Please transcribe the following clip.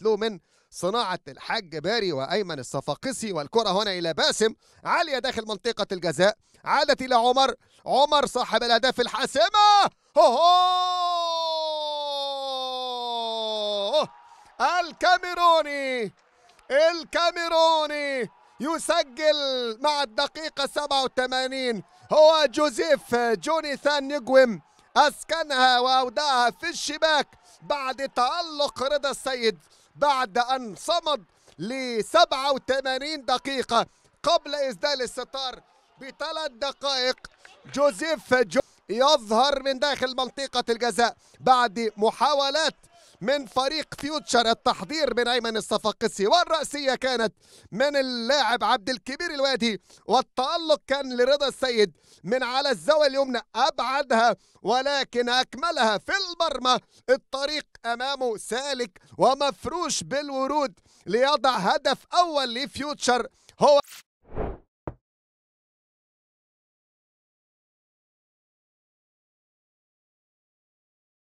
له من صناعة الحاج باري وأيمن الصفاقسي والكرة هنا إلى باسم عالية داخل منطقة الجزاء عادت إلى عمر عمر صاحب الأهداف الحاسمة! الكاميروني! الكاميروني! يسجل مع الدقيقة 87 هو جوزيف جونيثان نجوم. أسكنها وأودعها في الشباك بعد تألق رضا السيد بعد أن صمد ل 87 دقيقة قبل إسدال الستار بثلاث دقائق. جوزيف جو يظهر من داخل منطقة الجزاء بعد محاولات من فريق فيوتشر. التحضير من أيمن الصفاقسي والراسيه كانت من اللاعب عبد الكبير الوادي والتألق كان لرضا السيد من على الزاوية اليمنى. أبعدها ولكن أكملها في المرمى. الطريق امامه سالك ومفروش بالورود ليضع هدف أول لفيوتشر.